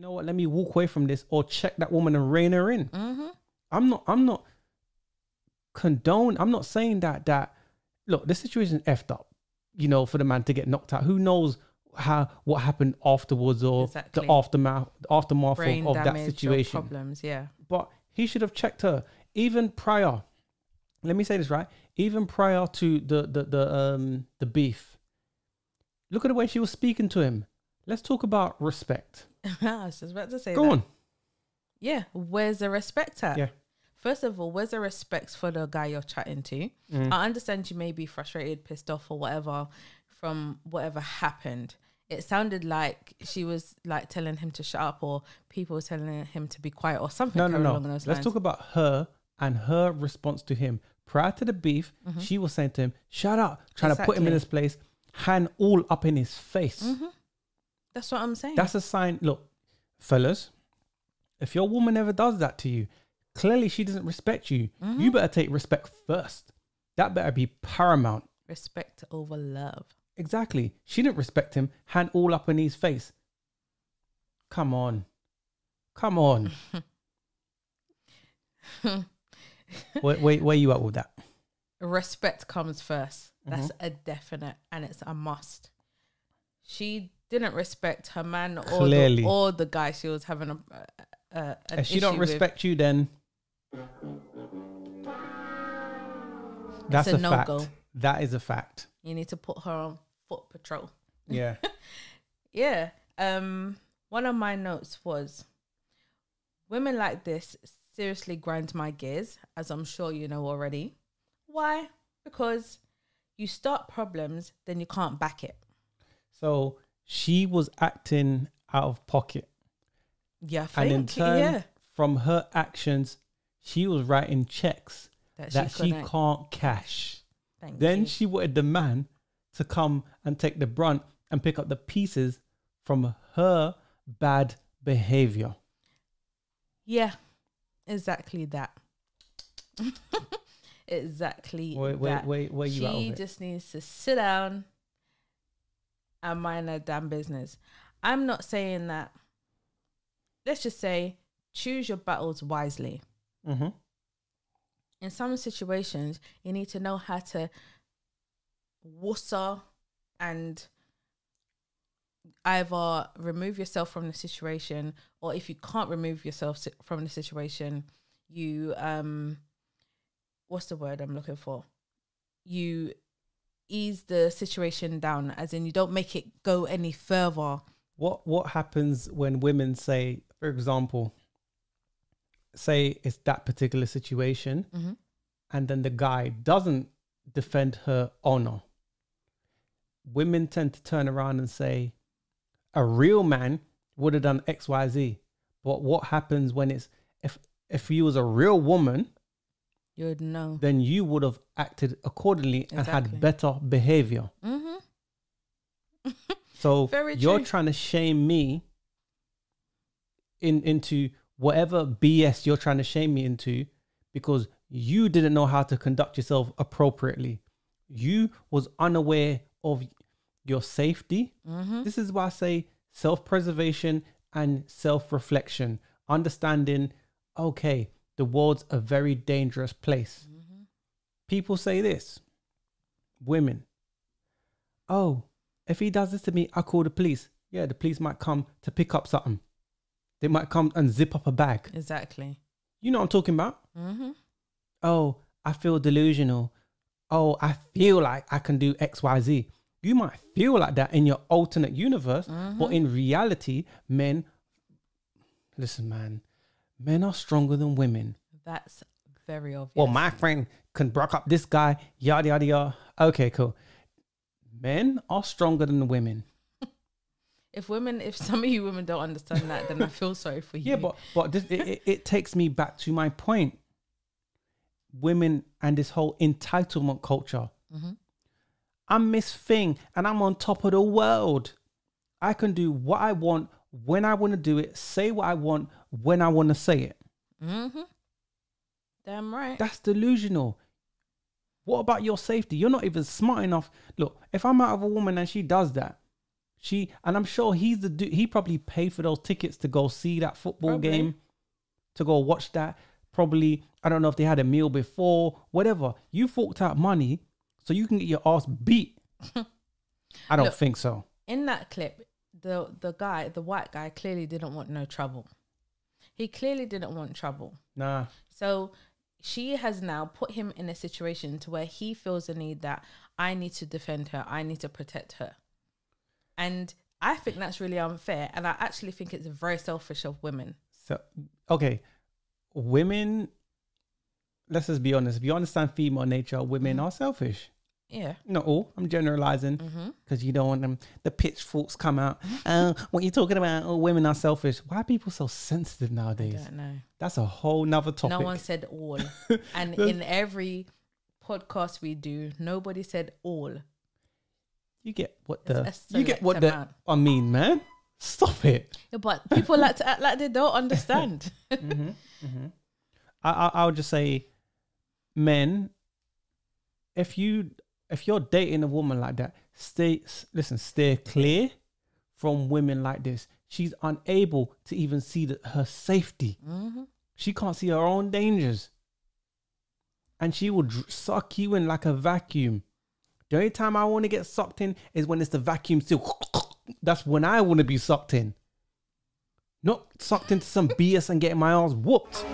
know what? Let me walk away from this or check that woman and rein her in. Mm-hmm. I'm not. I'm not condone. I'm not saying that. That look, the situation effed up. You know, for the man to get knocked out. Who knows how what happened afterwards or Exactly. the aftermath aftermath Brain of, of that situation. problems. Yeah. But he should have checked her even prior. Let me say this right. Even prior to the the the um the beef. Look at the way she was speaking to him. Let's talk about respect. I was just about to say Go that. on. Yeah. Where's the respect at? Yeah. First of all, where's the respect for the guy you're chatting to? Mm. I understand you may be frustrated, pissed off, or whatever from whatever happened. It sounded like she was like telling him to shut up, or people were telling him to be quiet, or something No, no, along no. Let's lines. talk about her and her response to him. Prior to the beef, she was saying to him, "Shut up!" Trying to put him in Mm-hmm. His place, hand all up in his face. That's what I'm saying. That's a sign. Look, fellas, if your woman ever does that to you, clearly she doesn't respect you. Mm-hmm. You better take respect first. That better be paramount. respect over love. Exactly. She didn't respect him. Hand all up in his face. Come on. Come on. where, where, where you at with that? Respect comes 1st That's Mm-hmm. a definite, and it's a must. She didn't respect her man or Clearly. the, or the guy she was having a. an If she don't issue with. respect you, then that's a a, fact. no-go. That is a fact. You need to put her on foot patrol. Yeah. Yeah. Um. One of my notes was, women like this seriously grind my gears, as I'm sure you know already. Why? Because you start problems, then you can't back it. so she was acting out of pocket. Yeah, and in turn, yeah, from her actions, she was writing checks that, that she couldn't- can't cash. Thank Then you. she wanted the man to come and take the brunt and pick up the pieces from her bad behavior. Yeah, exactly that. exactly Where, where, that. where, where you at she just needs to sit down and mind her damn business. I'm not saying that. Let's just say choose your battles wisely. hmm In some situations, you need to know how to wussa and either remove yourself from the situation, or if you can't remove yourself from the situation, you um, what's the word I'm looking for? You ease the situation down, as in you don't make it go any further. What what happens when women say, for example, say it's that particular situation, Mhm. and then the guy doesn't defend her honor? Women tend to turn around and say, a real man would have done X, Y, Z. But what happens when it's if if you was a real woman, You would know. then you would have acted accordingly and had better behavior. hmm So Very you're true. trying to shame me in into whatever BS you're trying to shame me into because you didn't know how to conduct yourself appropriately. You was unaware of your safety. hmm This is why I say self-preservation and self-reflection, understanding okay, the world's a very dangerous place. People say this. Women. Oh, if he does this to me, I'll call the police. Yeah, the police might come to pick up something. They might come and zip up a bag. Exactly. You know what I'm talking about? Mm-hmm. Oh, I feel delusional. Oh, I feel like I can do XYZ. You might feel like that in your alternate universe, but in reality, men, listen, man, men are stronger than women. That's very obvious. Well, my friend can broke up this guy, yada yada yada. Okay, cool. Men are stronger than women. if women, if some of you women don't understand that, then I feel sorry for you. Yeah, but but this, it, it, it takes me back to my point. Women and this whole entitlement culture. Mm-hmm. I'm Miss Thing, and I'm on top of the world. I can do what I want when I want to do it. Say what I want when I want to say it. mm-hmm. damn right. That's delusional. What about your safety? You're not even smart enough. Look, if I'm out of a woman and she does that, She and I'm sure he's the dude. He probably paid for those tickets to go see that football Probably. game, to go watch that. Probably I don't know if they had a meal before, whatever. You forked out money so you can get your ass beat. I don't Look. think so. in that clip, the the guy, the white guy, clearly didn't want no trouble. He clearly didn't want trouble. Nah. So she has now put him in a situation to where he feels the need that I need to defend her, I need to protect her. And I think that's really unfair. And I actually think it's very selfish of women. So okay, women. Let's just be honest. If you understand female nature, women Mm-hmm. are selfish. Yeah. Not all. I'm generalizing Mm-hmm. because you don't want them. The pitchforks come out. Uh, what you talking about? Oh, women are selfish. Why are people so sensitive nowadays? I don't know. That's a whole nother topic. No one said all. and in every podcast we do, nobody said all. you get what the you get what select the. I mean, man. Stop it. Yeah, but people like to act like they don't understand. I, I I would just say, men, if you if you're dating a woman like that, stay listen, stay clear from women like this. She's unable to even see the, her safety. mm-hmm. She can't see her own dangers, and she will dr- suck you in like a vacuum. The only time I want to get sucked in is when it's the vacuum still. That's when I want to be sucked in. Not sucked into some BS and getting my ass whooped.